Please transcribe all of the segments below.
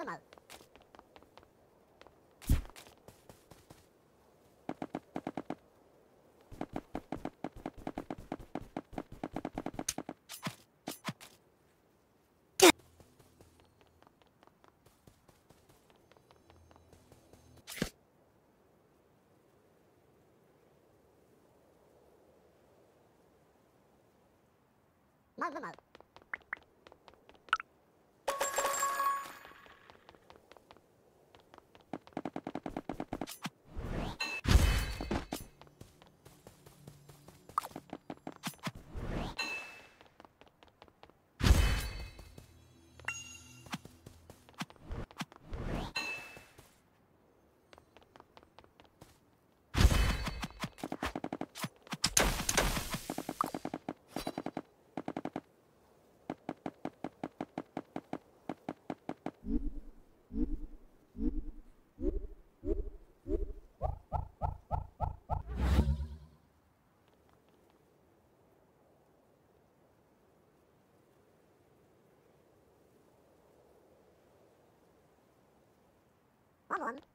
まずまうま one.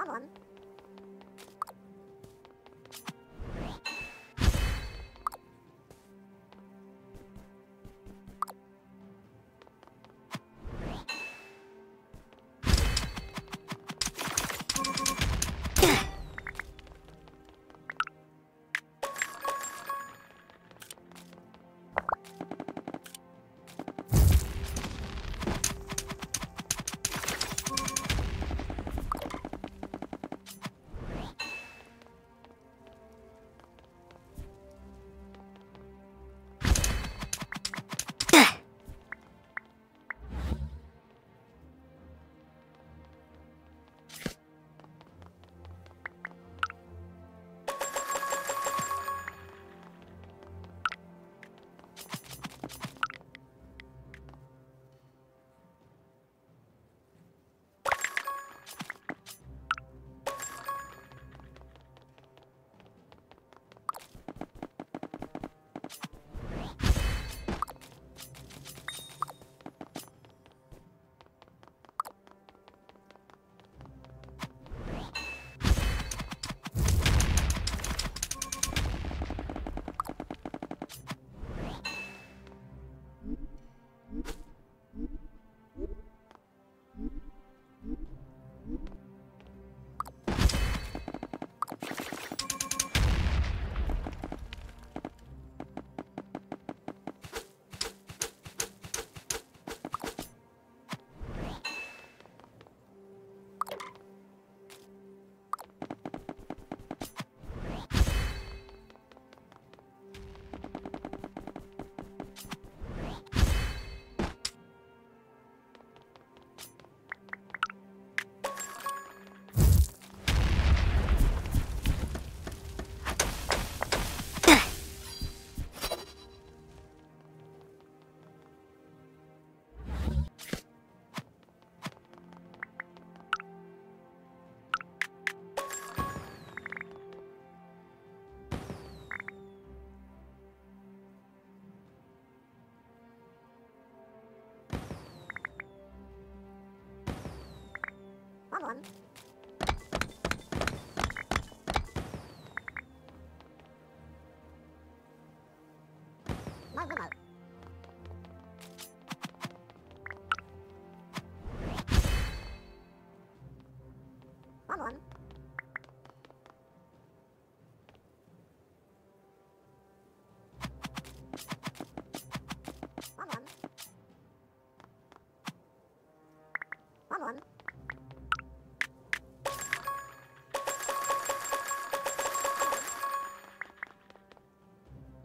아 무.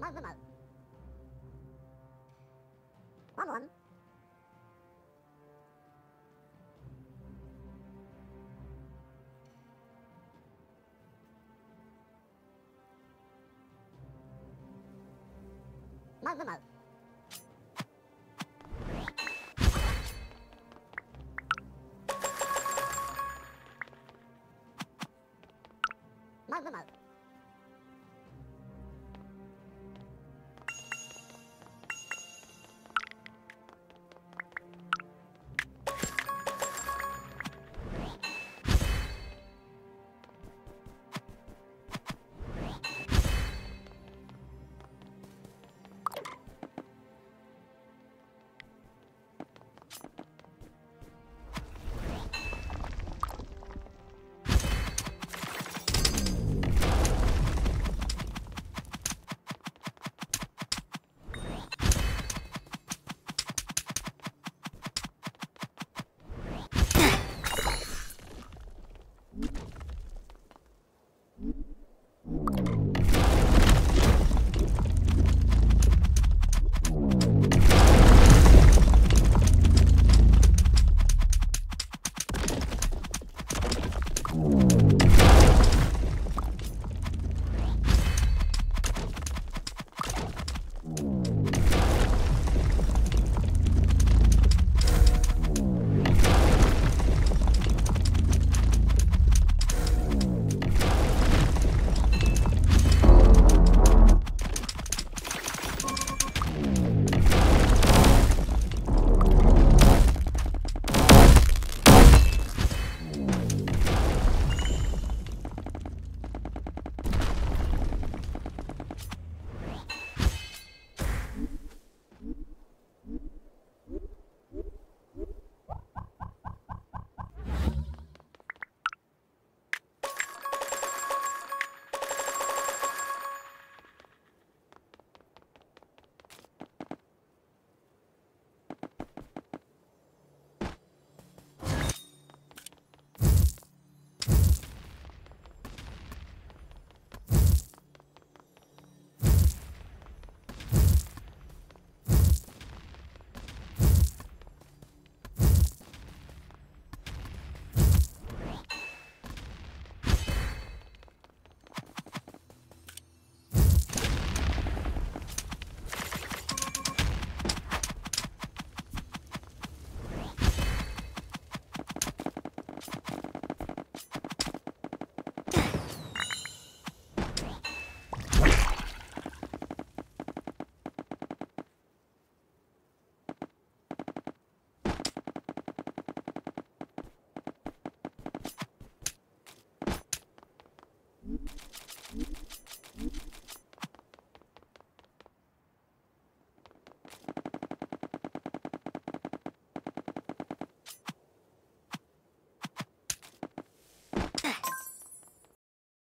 Mơ mơ mơ. quá muộn Mơ mơ mơ. Mơ mơ mơ.